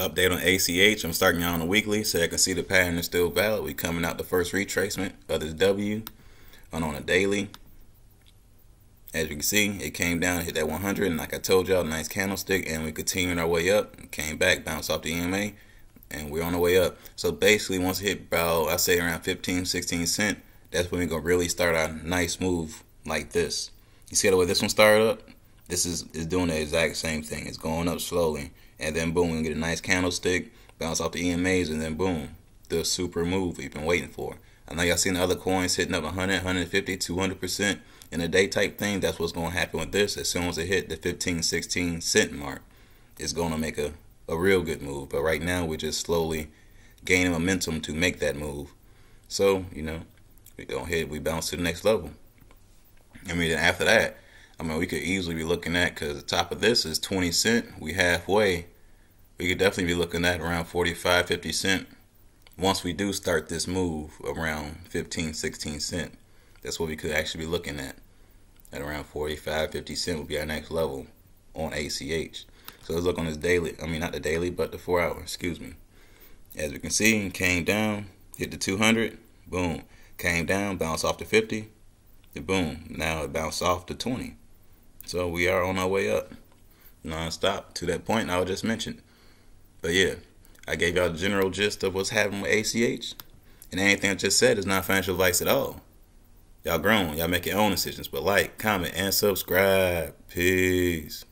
Update on ACH. I'm starting y'all on a weekly so I can see the pattern is still valid. We coming out the first retracement of this W. And on a daily, as you can see, it came down, hit that 100, and like I told y'all, nice candlestick, and we continued our way up. Came back, bounced off the EMA, and we're on the way up. So basically, once it hit about, I say around 15, 16 cent, that's when we're gonna really start our nice move like this. You see the way this one started up? This is, is doing the exact same thing. It's going up slowly and then boom, we get a nice candlestick, bounce off the EMAs, and then boom, the super move we've been waiting for. I know y'all seen other coins hitting up 100, 150, 200% in a day type thing. That's what's going to happen with this. As soon as it hit the 15, 16 cent mark, it's going to make a, a real good move. But right now, we're just slowly gaining momentum to make that move. So, you know, we go ahead, we bounce to the next level. I mean, after that, I mean, we could easily be looking at because the top of this is 20 cent. We halfway. We could definitely be looking at around 45, 50 cent once we do start this move around 15, 16 cent. That's what we could actually be looking at. At around 45, 50 cent would be our next level on ACH. So let's look on this daily. I mean, not the daily, but the four hour. Excuse me. As we can see, came down, hit the 200, boom. Came down, bounced off to 50, the boom. Now it bounced off to 20. So we are on our way up non-stop to that point I just mentioned. But yeah, I gave y'all the general gist of what's happening with ACH. And anything I just said is not financial advice at all. Y'all grown. Y'all make your own decisions. But like, comment, and subscribe. Peace.